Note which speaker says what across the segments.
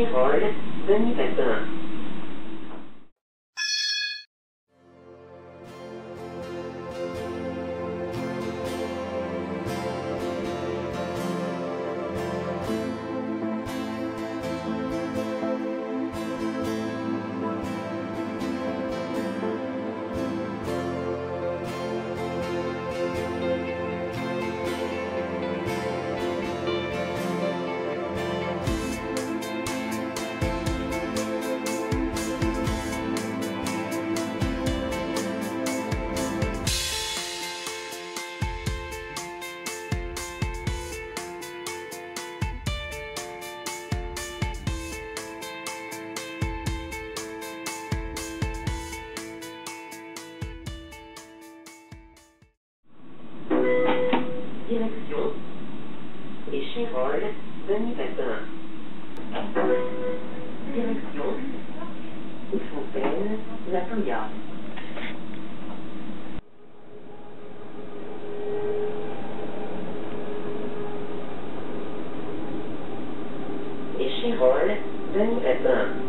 Speaker 1: Échirol, Denis Papin. Direction. Échirol, Denis Papin. Direction. Fontaine, La Toya. Échirol, Denis Papin.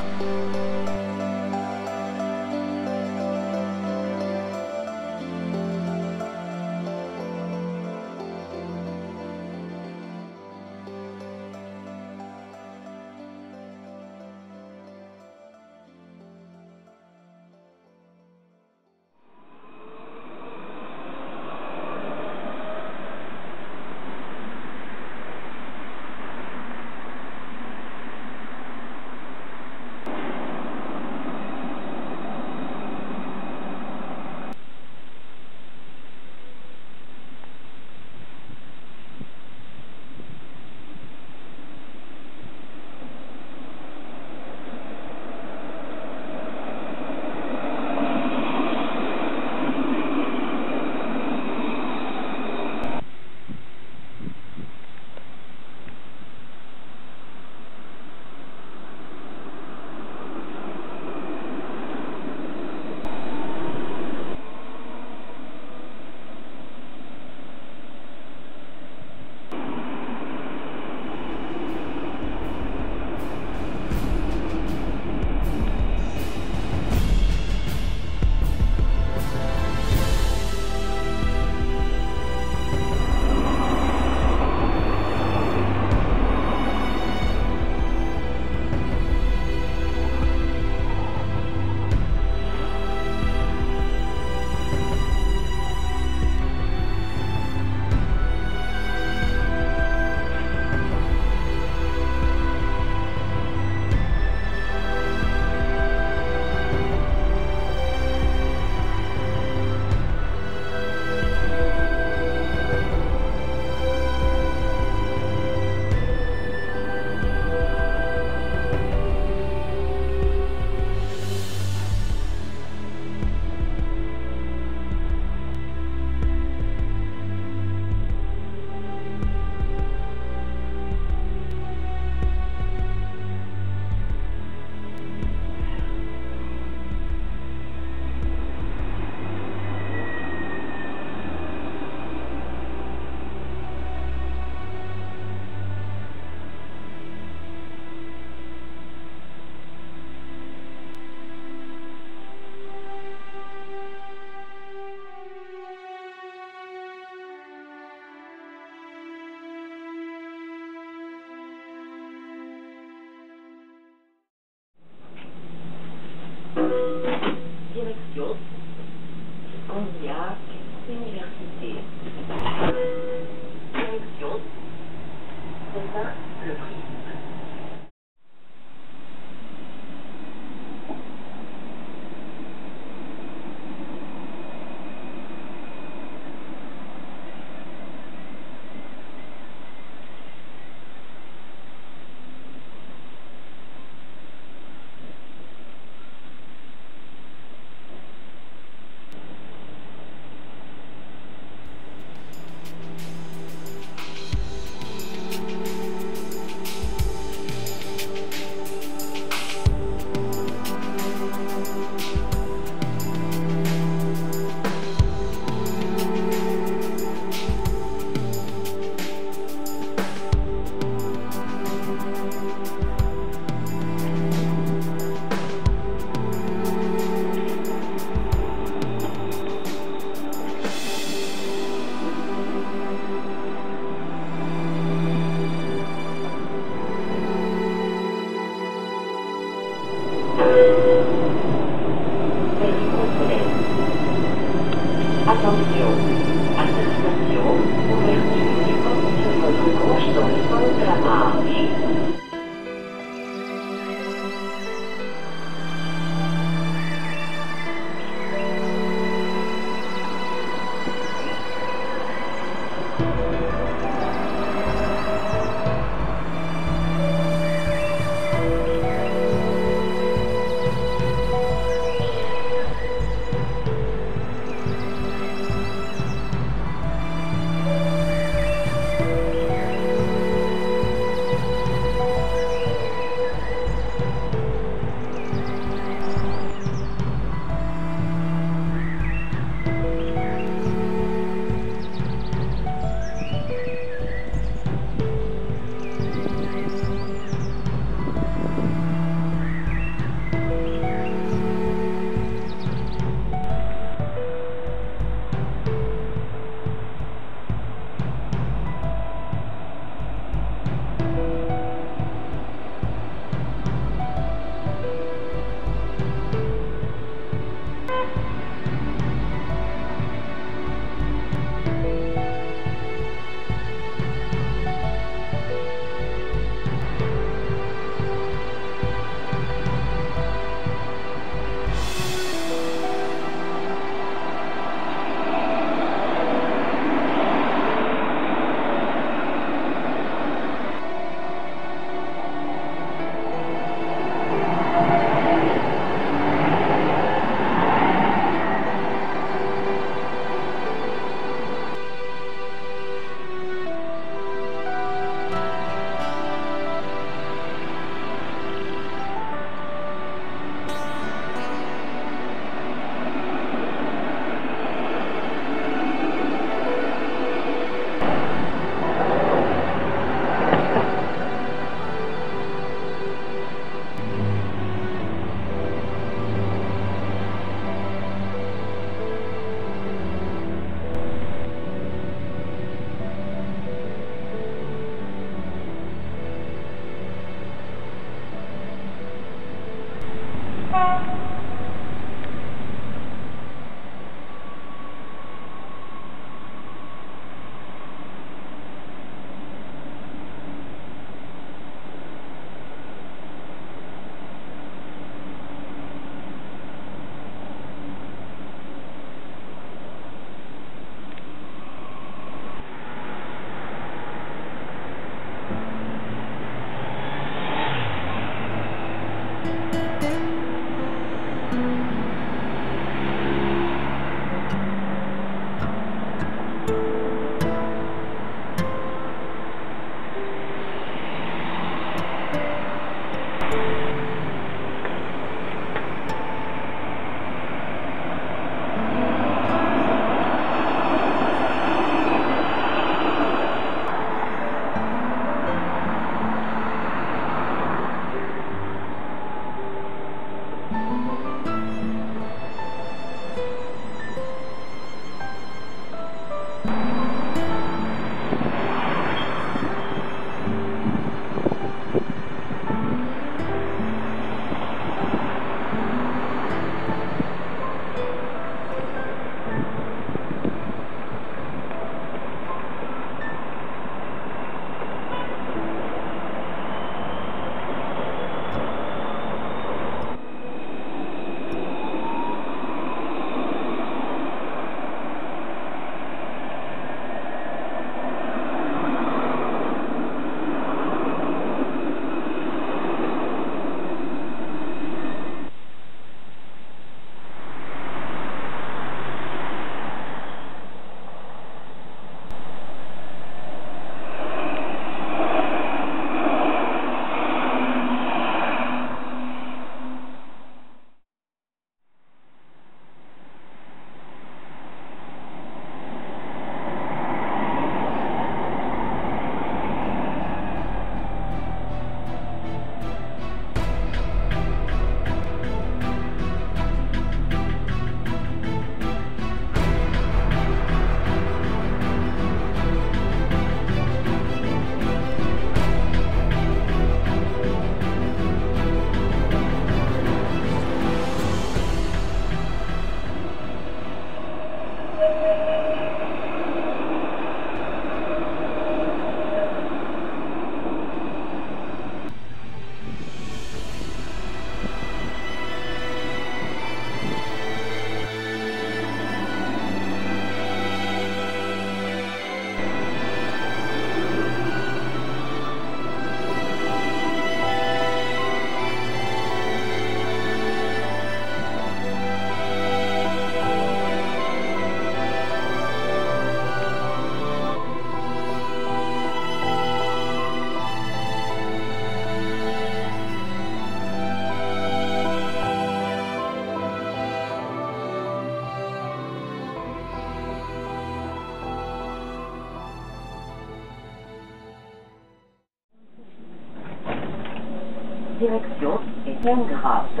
Speaker 1: Étienne Grasse.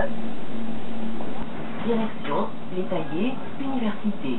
Speaker 1: Direction L'Étaillé, Université.